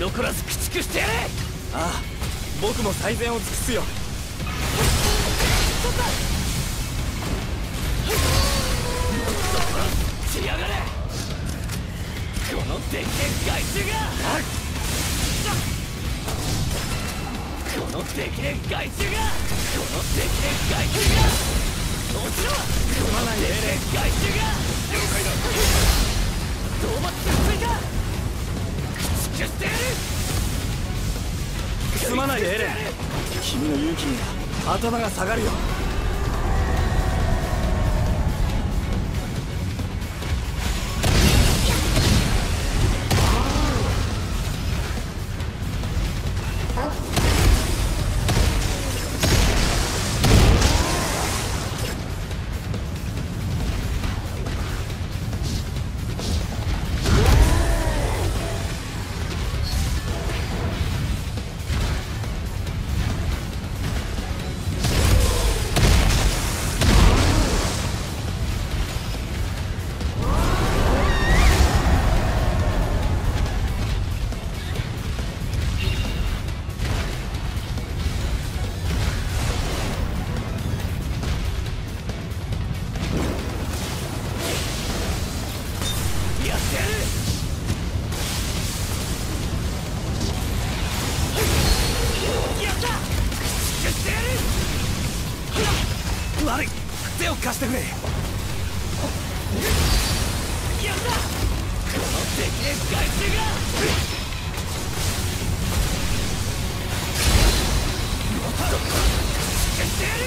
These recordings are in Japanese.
残らず駆逐してやれ！ああ僕も最善を尽くすよ。取ったしやがれこのでっけえ害虫がこのでけえ害虫がこのでけえ害虫が落ちろこのでけえ害虫が了解だ討伐がついた駆逐して。やるすまないエレン。君の勇気には頭が下がるよ。してくれ。やった。このでけえ害虫がもっと駆逐してやる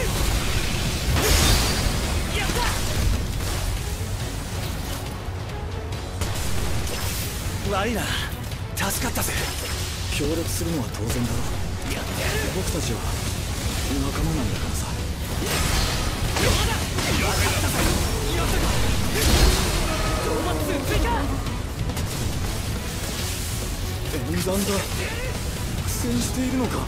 やった。悪いな助かった。ぜ協力するのは当然だろやってやる僕た。ちは仲間なんだから残だ苦戦しているのか？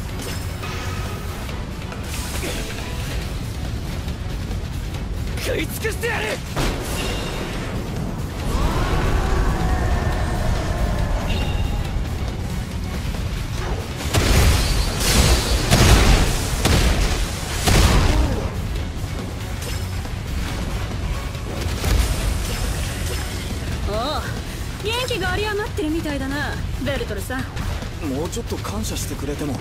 食い尽くしてやる！ルトルさん。もうちょっと感謝してくれても。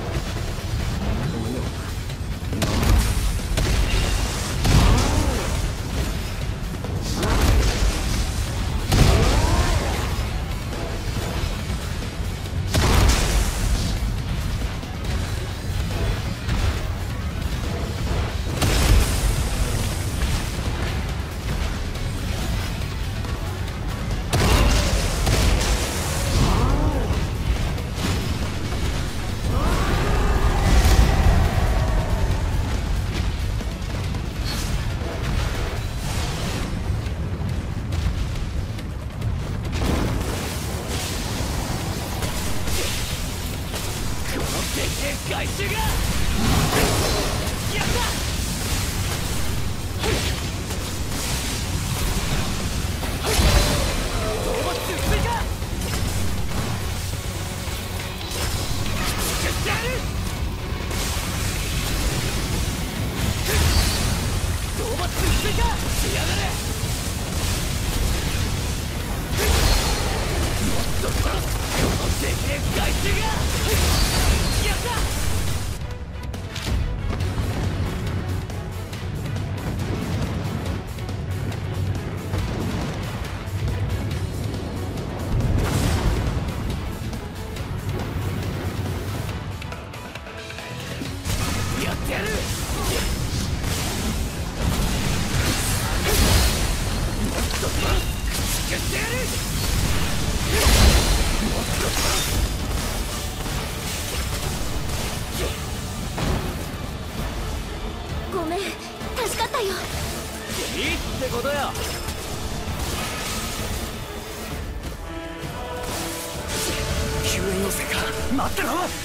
什么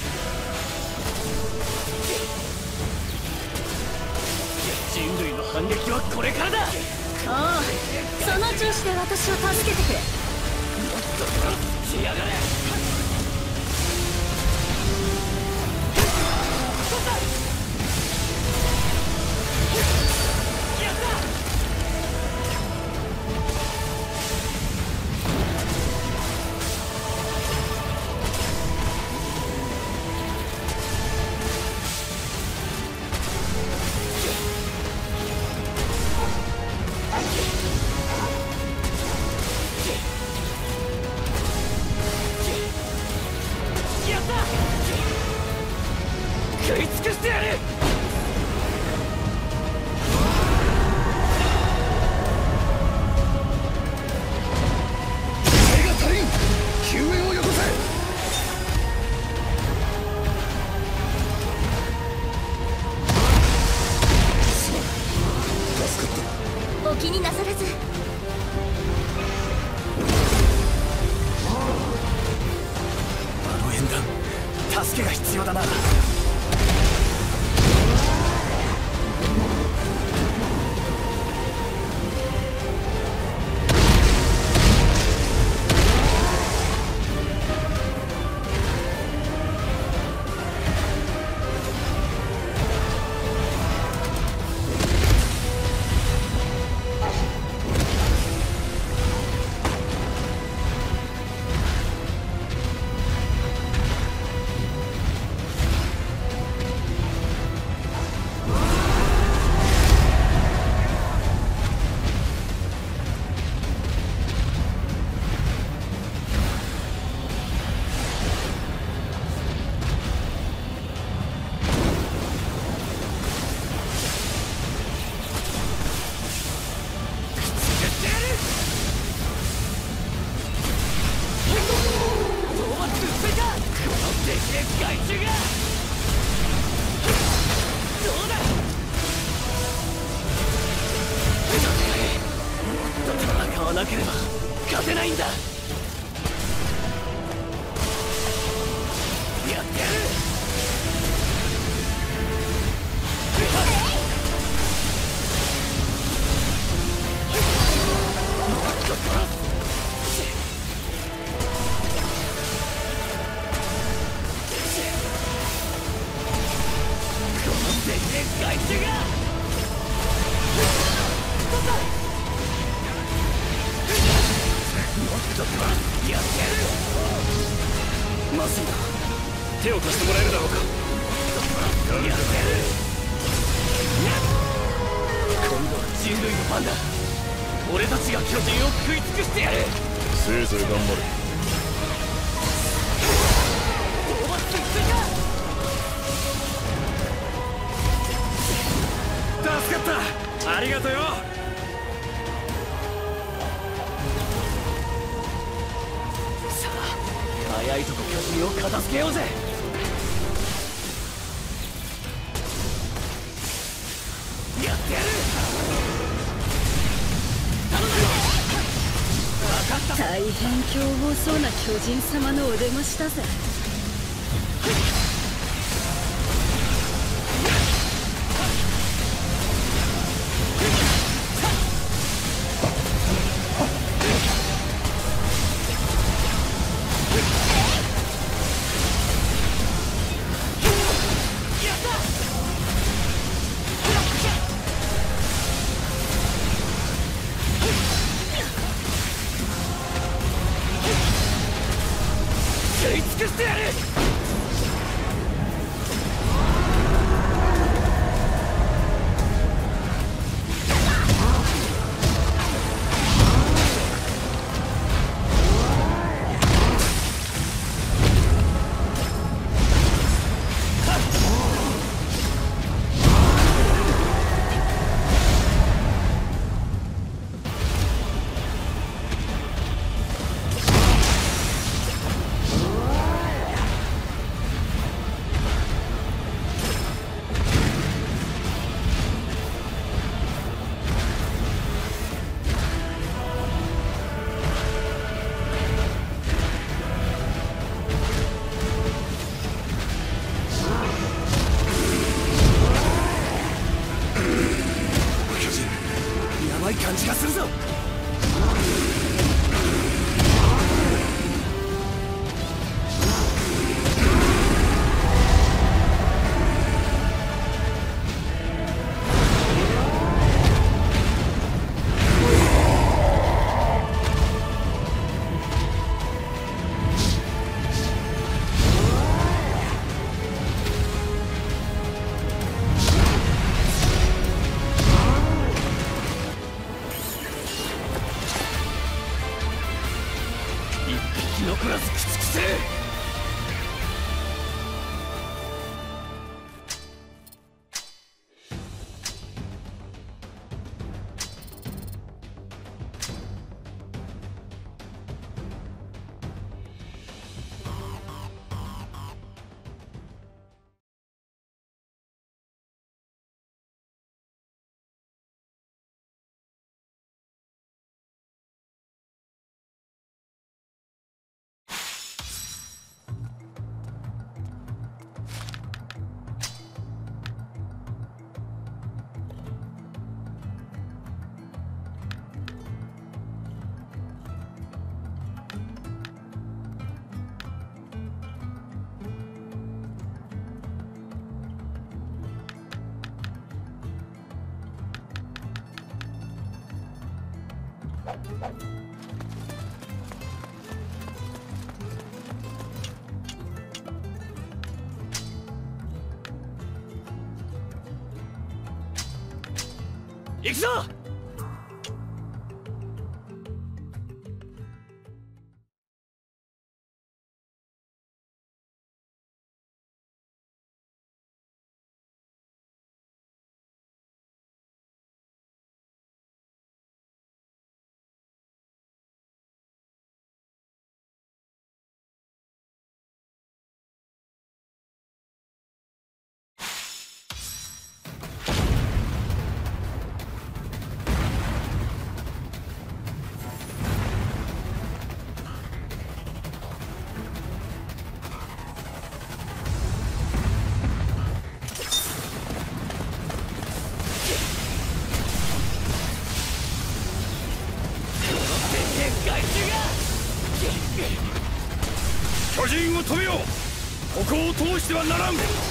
早いとこ巨人を片付けようぜ。やってやる。大変凶暴そうな巨人様のお出ましだぜ。行くぞ!を通してはならん。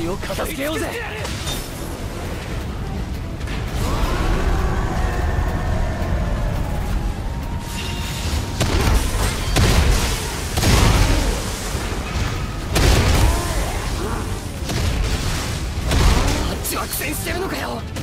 敵を片付けようぜ。苦戦してるのかよ。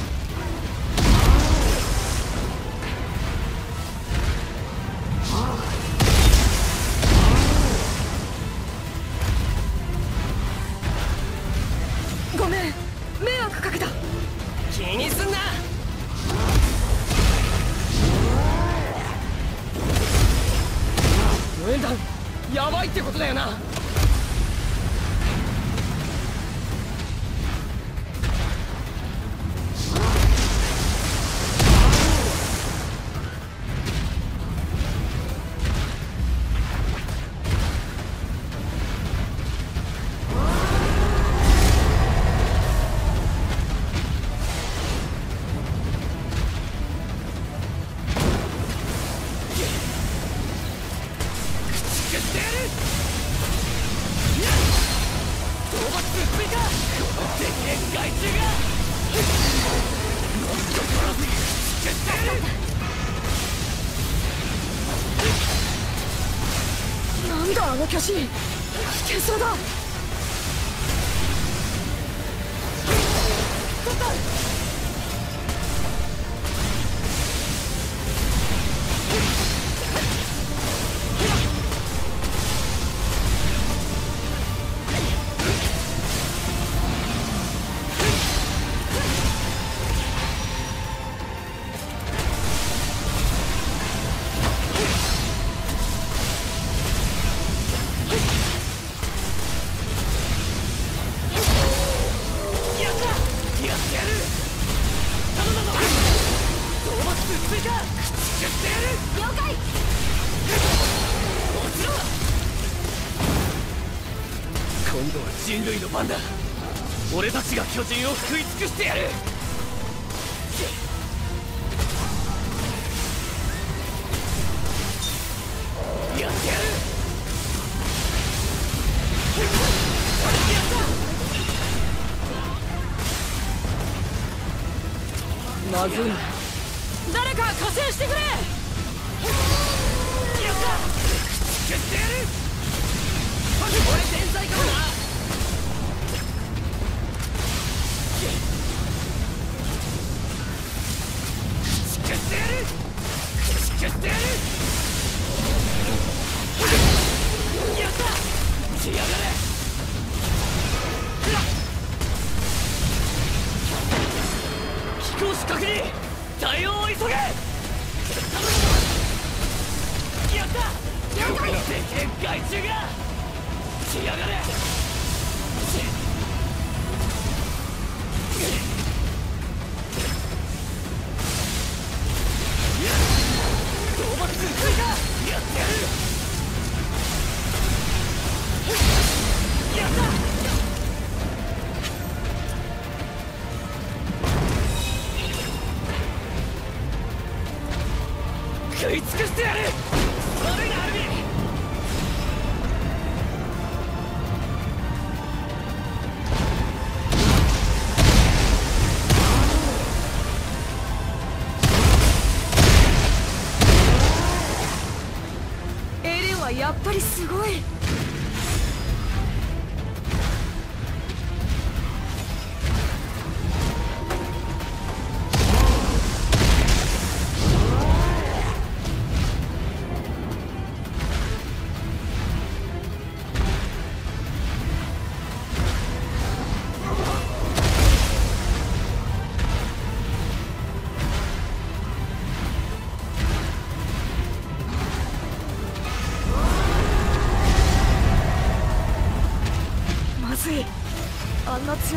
なんだあの巨人危険そうだ今度は人類の番だ俺たちが巨人を食い尽くしてやる。やってやる。まずい。誰か加勢してくれ。やった。食ってやる。俺天才かもな。やった！来やがれ飛行士確認対応を急げやった了解でけえ害虫が来やがれ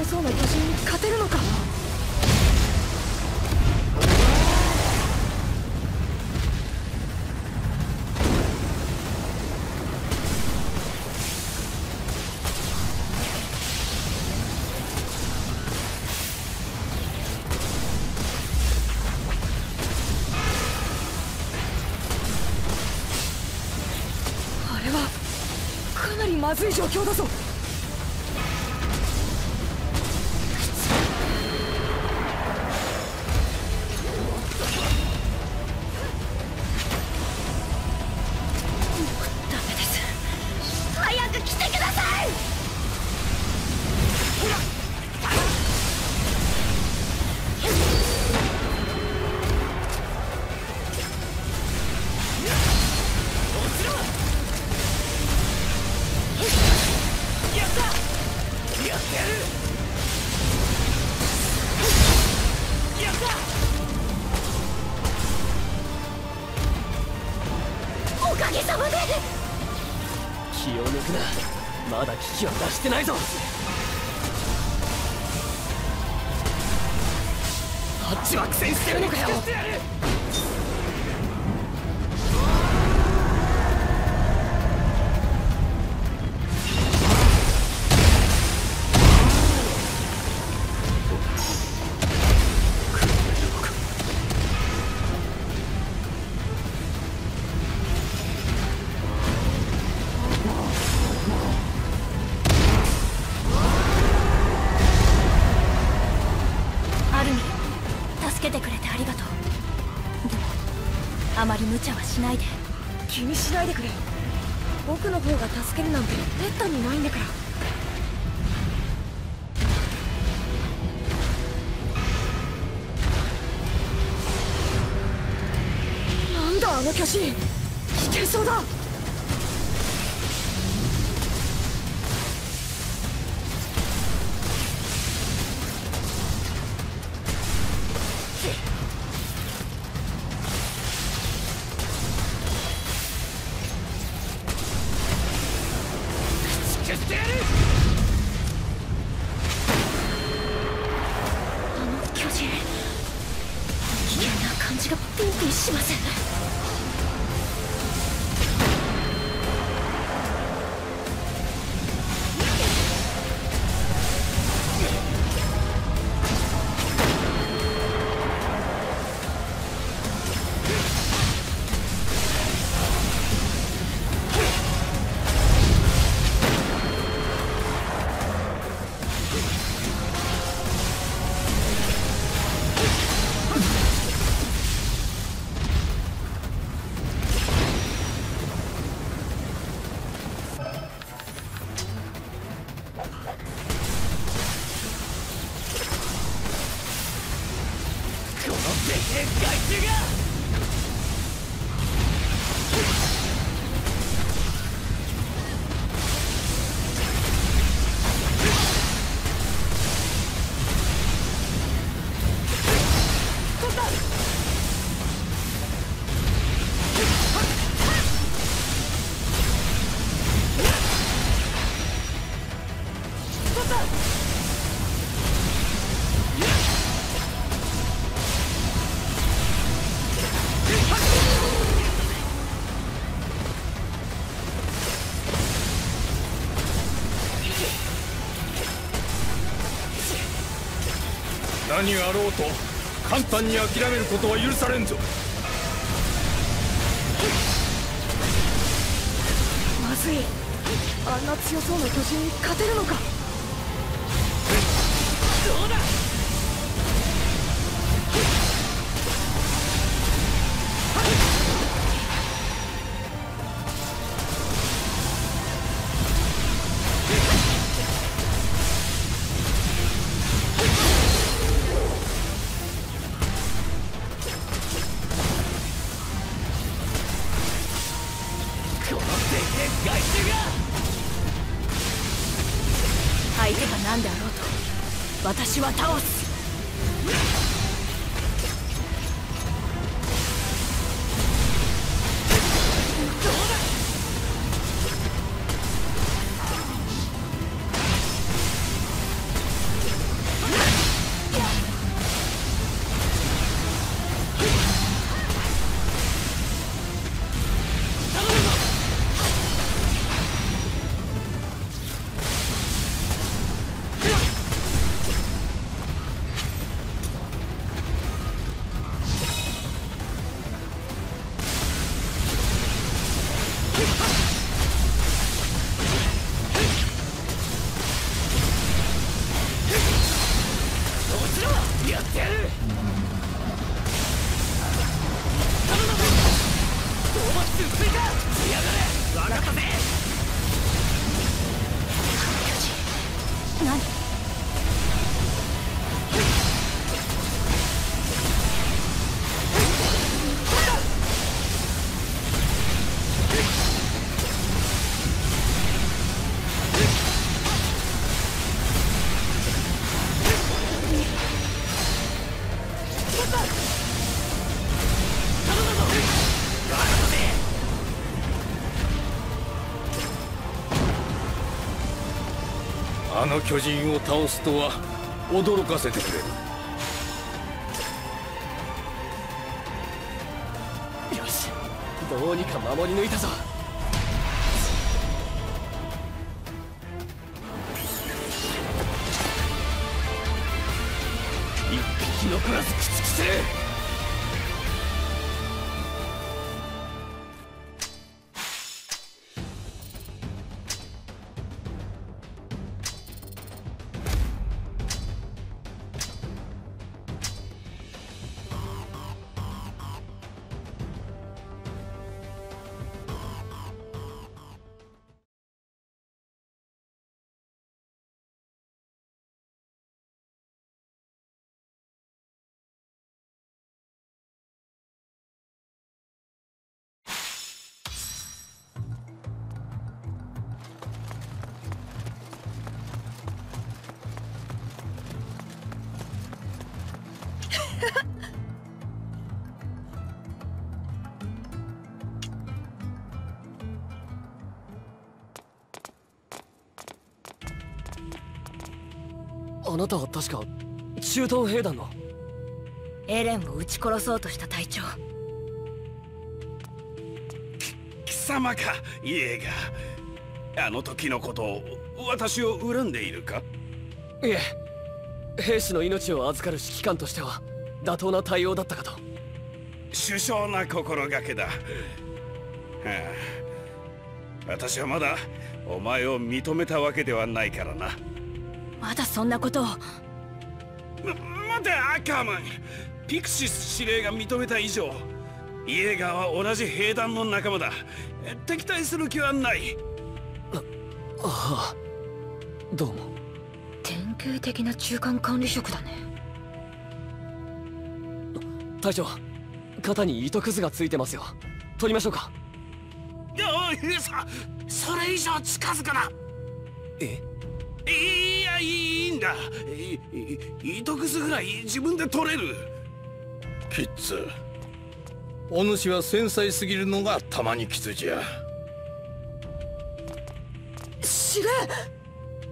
強そうな巨人に勝てるのか？あれはかなりまずい状況だぞ。引きは出してないぞ。けるなんてめったにないんだから。なんだあの巨人。危険そうだ。消してやるあの巨人。危険な感じがピンピンしませ何があろうと簡単に諦めることは許されんぞ。まずい。あんな強そうな巨人に勝てるのか。は倒す。あの巨人を倒すとは驚かせてくれる。よしどうにか守り抜いたぞ。一匹残らず駆逐するたは確か中東兵団の。エレンを撃ち殺そうとした隊長。貴様かイエーガーあの時のことを私を恨んでいるか？いえ兵士の命を預かる指揮官としては妥当な対応だったかと。首相な心がけだ、はあ、私はまだお前を認めたわけではないからなまだそんなことを。ま待てアッカーマン。ピクシス司令が認めた以上イエーガーは同じ兵団の仲間だ。敵対する気はない。ああどうも。典型的な中間管理職だね。隊長肩に糸くずがついてますよ。取りましょうか。いやさそれ以上近づくな。え？いやいいんだ。いい糸くずぐらい自分で取れる。キッズ。お主は繊細すぎるのがたまにきつじゃ。司令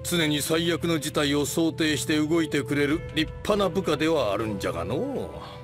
常に最悪の事態を想定して動いてくれる立派な部下ではあるんじゃがの。ハ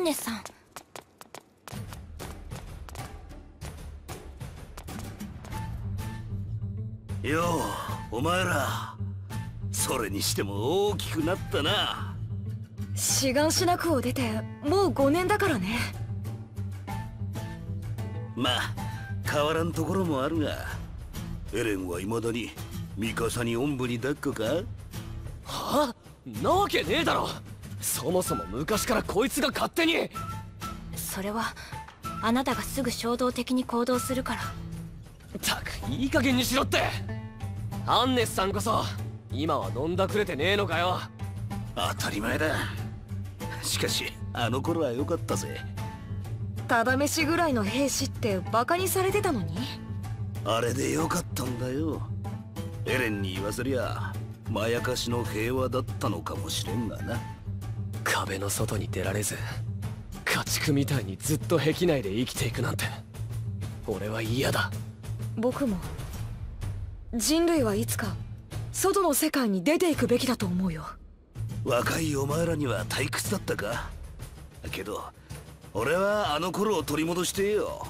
ンネさん。ようお前らそれにしても大きくなったな。志願しなくを出てもう5年だからね。まあ変わらんところもあるがエレンは未だにミカサにおんぶに抱っこか？はあ？なわけねえだろそもそも昔からこいつが勝手に。それはあなたがすぐ衝動的に行動するから。たくいい加減にしろって。アンネスさんこそ今は飲んだくれてねえのかよ。当たり前だ。しかしあの頃は良かったぜ。ただ飯ぐらいの兵士ってバカにされてたのに？あれで良かったんだよ。エレンに言わせりゃまやかしの平和だったのかもしれんがな壁の外に出られず家畜みたいにずっと壁内で生きていくなんて俺は嫌だ。僕も人類はいつか外の世界に出ていくべきだと思うよ。若いお前らには退屈だったか？けど俺はあの頃を取り戻してよ。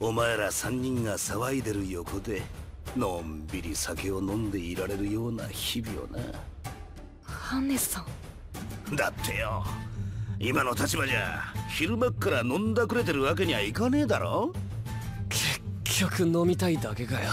お前ら三人が騒いでる横でのんびり酒を飲んでいられるような日々をな。ハンネスさんだってよ。今の立場じゃ昼間っから飲んだくれてるわけにはいかねえだろ。結局飲みたいだけかよ。